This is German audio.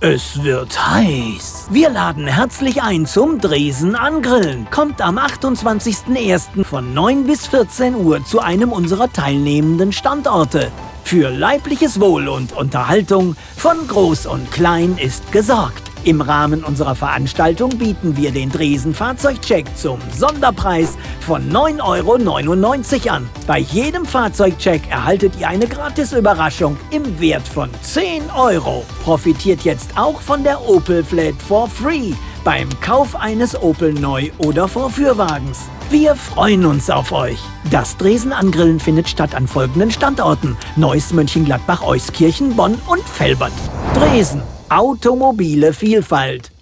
Es wird heiß. Wir laden herzlich ein zum Dresen Angrillen. Kommt am 28.01. von 9 bis 14 Uhr zu einem unserer teilnehmenden Standorte. Für leibliches Wohl und Unterhaltung von Groß und Klein ist gesorgt. Im Rahmen unserer Veranstaltung bieten wir den Dresen Fahrzeugcheck zum Sonderpreis von 9,99 Euro an. Bei jedem Fahrzeugcheck erhaltet ihr eine Gratisüberraschung im Wert von 10 Euro. Profitiert jetzt auch von der Opel Flat for Free beim Kauf eines Opel Neu- oder Vorführwagens. Wir freuen uns auf euch. Das Dresen Angrillen findet statt an folgenden Standorten: Neuss, Mönchengladbach, Euskirchen, Bonn und Felbert. Dresen Automobile Vielfalt.